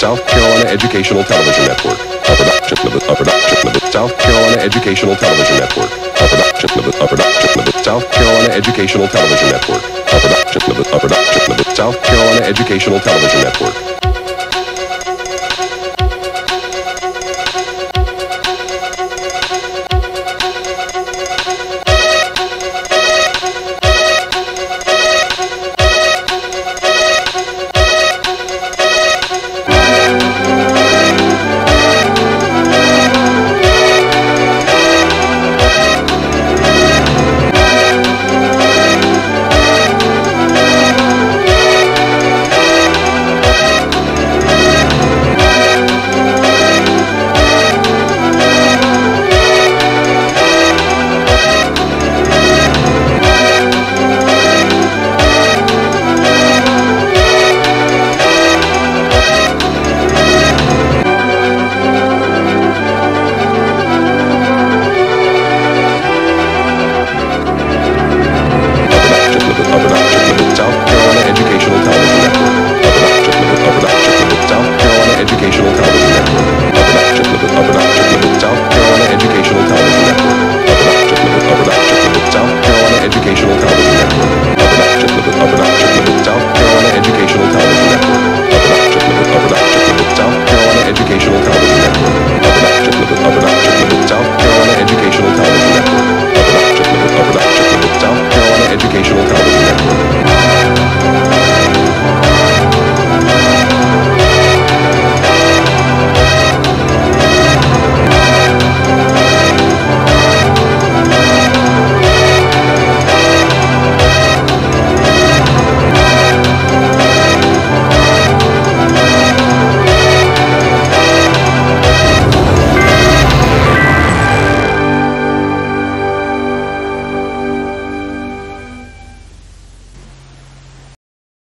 South Carolina Educational Television Network. A production of the, a production of the South Carolina Educational Television Network. A production of the, a production of the South Carolina Educational Television Network. A production of the, a production of the South Carolina Educational Television Network.